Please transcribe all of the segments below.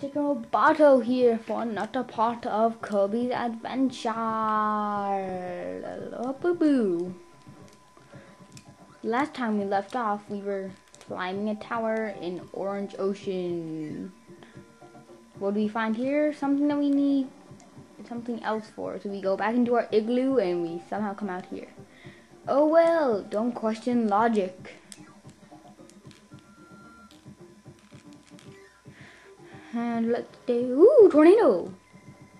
Chicken Roboto here for another part of Kirby's Adventure. Boo Last time we left off, we were climbing a tower in Orange Ocean. What do we find here? Something that we need something else for. So we go back into our igloo and we somehow come out here. Oh well, don't question logic. And let's do. Ooh, tornado!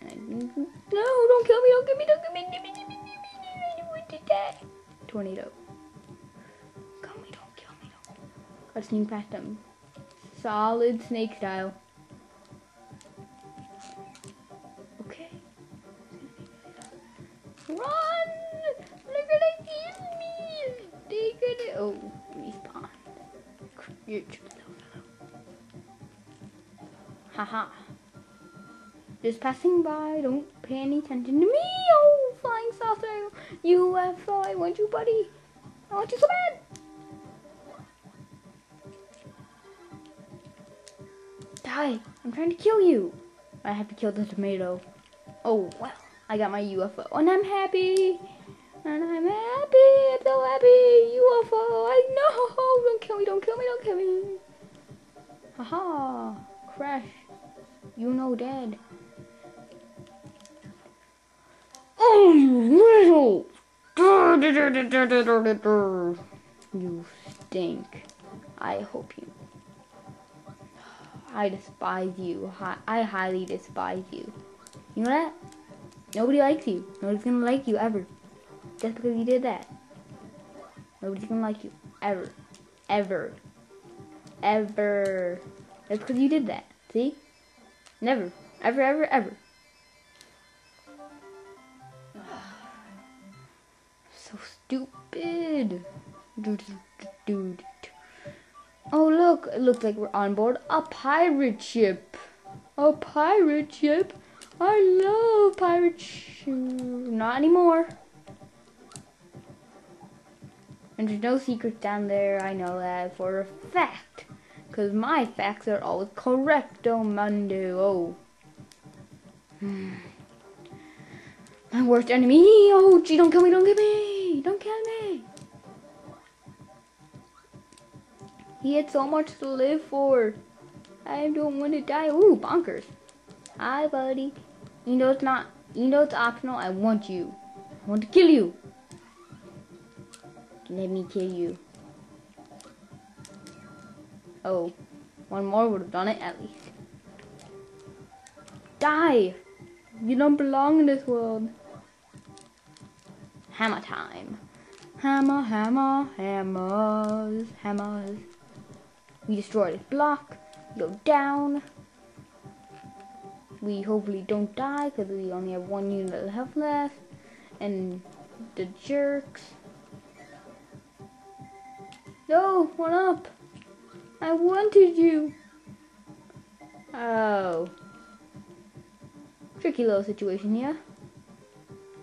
No, don't kill me, don't kill me, don't kill me, give me, give me, give me, I don't want to die. Tornado. Kill me, don't kill me, don't. Gotta sneak past them. Solid snake style. Okay. Run! They're gonna kill me! They're gonna. Oh, respawn. You're Haha. Just passing by, don't pay any attention to me, oh flying saucer, UFO, I want you buddy. I want you so bad. Die, I'm trying to kill you. I have to kill the tomato. Oh well, I got my UFO and I'm happy. And I'm happy, I'm so happy, UFO, I know, don't kill me, don't kill me, don't kill me. Haha, crash. You know dead. Oh, you little! You stink. I hope you. I despise you. I highly despise you. You know that? Nobody likes you. Nobody's gonna like you ever. Just because you did that. Nobody's gonna like you. Ever. Ever. Ever. That's because you did that. See? Never. Ever, ever, ever. so stupid. Oh, look. It looks like we're on board a pirate ship. A pirate ship? I love pirate ship. Not anymore. And there's no secrets down there. I know that for a fact. Because my facts are always correcto mundo. Oh. oh. My worst enemy. Oh, gee, don't kill me, don't kill me. Don't kill me. He had so much to live for. I don't want to die. Ooh, bonkers. Hi, buddy. You know it's not, you know it's optional. I want you. I want to kill you. Let me kill you. Oh, one more would have done it at least. Die! You don't belong in this world. Hammer time. Hammer, hammer, hammers, hammers. We destroy this block. Go down. We hopefully don't die because we only have one unit of health left. And the jerks. No, one up. I wanted you. Oh. Tricky little situation here.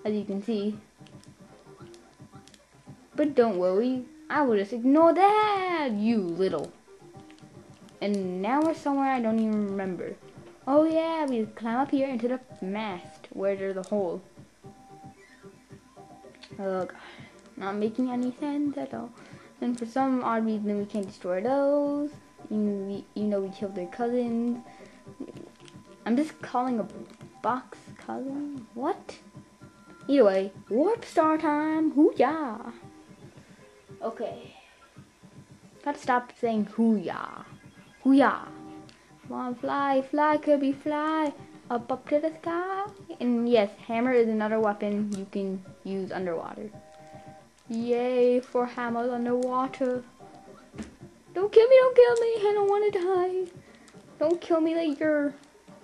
As you can see. But don't worry. I will just ignore that, you little. And now we're somewhere I don't even remember. Oh yeah, we climb up here into the mast where there's a hole. Oh god. Not making any sense at all. And for some odd reason, we can't destroy those. Even, we, even though we killed their cousins. I'm just calling a box cousin. What? Either way, warp star time. Hoo-yah. Okay. Gotta stop saying hoo-yah. Hoo-yah. Come on, fly, fly, Kirby, fly. Up, up to the sky. And yes, hammer is another weapon you can use underwater. Yay for hammers underwater. Don't kill me, don't kill me. I don't want to die. Don't kill me like you're...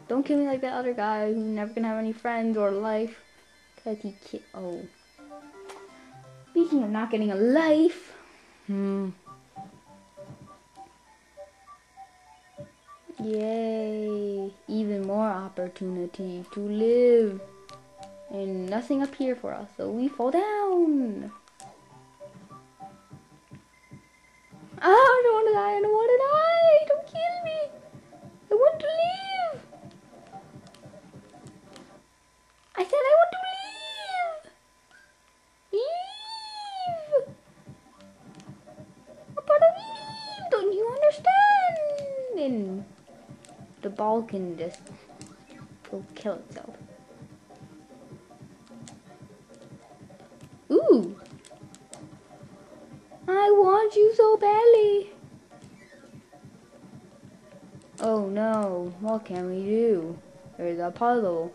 Don't kill me like that other guy who's never gonna have any friends or life. Cause he ki Oh. Speaking of not getting a life. Hmm. Yay. Even more opportunity to live. And nothing up here for us, so we fall down. I don't want to die. I don't want to die. Don't kill me. I want to leave. I said I want to leave. Leave. to leave. Don't you understand? And the ball can just will kill itself. Ooh. I want you so badly! Oh no, what can we do? There's a puzzle.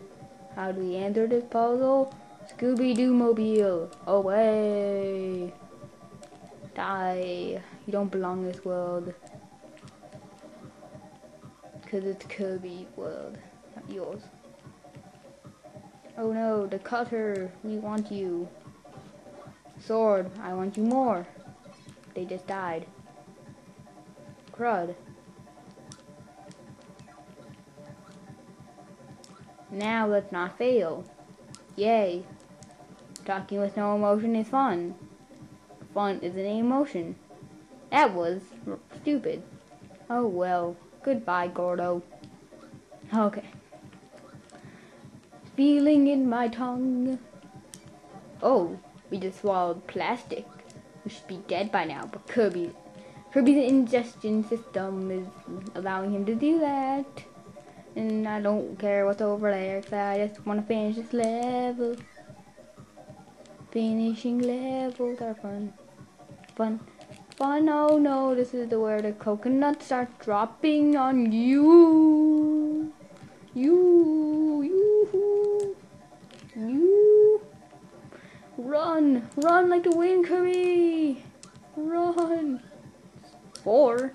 How do we answer this puzzle? Scooby-Doo mobile, away! Die. You don't belong in this world. Because it's Kirby's world, not yours. Oh no, the cutter, we want you. Sword, I want you more. They just died. Crud. Now let's not fail. Yay. Talking with no emotion is fun. Fun is an emotion. That was stupid. Oh well. Goodbye, Gordo. Okay. Feeling in my tongue. Oh, we just swallowed plastic. Should be dead by now, but Kirby, Kirby's ingestion system is allowing him to do that. And I don't care what's over there, cause I just want to finish this level. Finishing levels are fun. Fun. Fun, oh no, this is the where the coconuts start dropping on you. You, you, Run, like the wind, Kirby. Run. Four.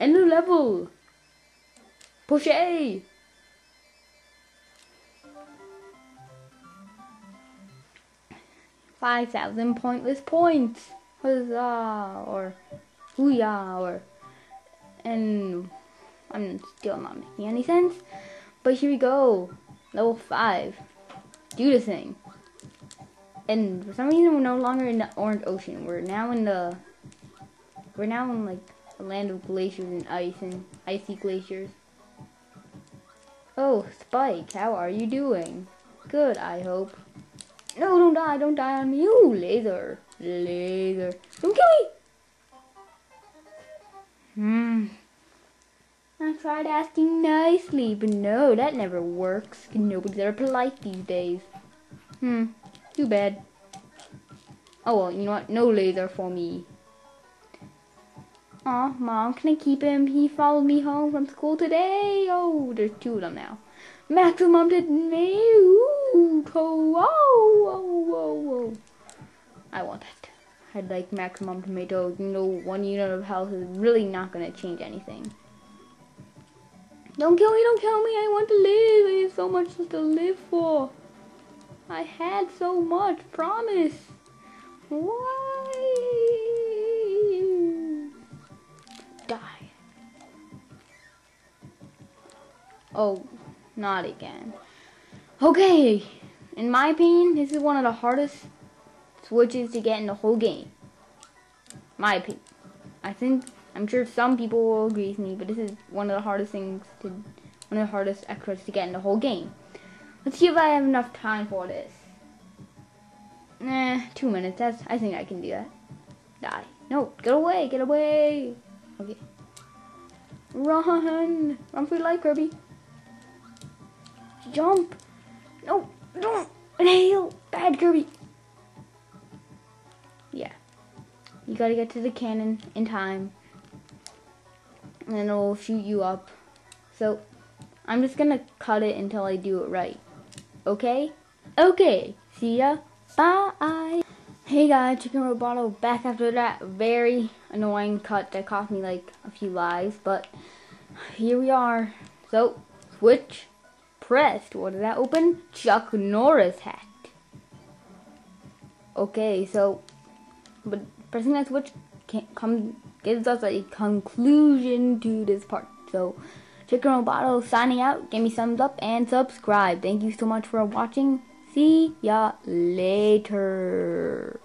End the level. Push A. Five thousand pointless points. Huzzah or hooyah or and I'm still not making any sense. But here we go. Level five. Do the thing. And for some reason we're no longer in the orange ocean. We're now in the we're now in like a land of glaciers and ice and icy glaciers. Oh, Spike, how are you doing? Good, I hope. No, don't die, don't die on me. You laser. Laser. Don't kill me! Hmm. Tried asking nicely, but no, that never works. Nobody's ever polite these days. Hmm. Too bad. Oh well, you know what? No laser for me. Aw, Mom, can I keep him? He followed me home from school today. Oh, there's two of them now. Maximum did me. Ooh, whoa, whoa, whoa, whoa. I want that. I'd like maximum tomatoes. You know, one unit of health is really not going to change anything. Don't kill me, don't kill me. I want to live. I have so much to live for. I had so much. Promise. Why? Die. Oh, not again. Okay, in my opinion, this is one of the hardest switches to get in the whole game. My opinion. I think, I'm sure some people will agree with me, but this is one of the hardest things to, one of the hardest extras to get in the whole game. Let's see if I have enough time for this. Nah, two minutes, that's, I think I can do that. Die. No, get away, get away. Okay. Run! Run for your life, Kirby. Jump! No, don't! Inhale! Bad Kirby! Yeah. You gotta get to the cannon in time. And it'll shoot you up. So, I'm just gonna cut it until I do it right. Okay? Okay. See ya. Bye! Hey guys, Chicken Roboto back after that very annoying cut that cost me like a few lives, but here we are. So, switch pressed. What did that open? Chuck Norris hat. Okay, so, but pressing that switch can't come gives us a conclusion to this part. So, Chicken Roboto signing out. Give me thumbs up and subscribe. Thank you so much for watching. See ya later.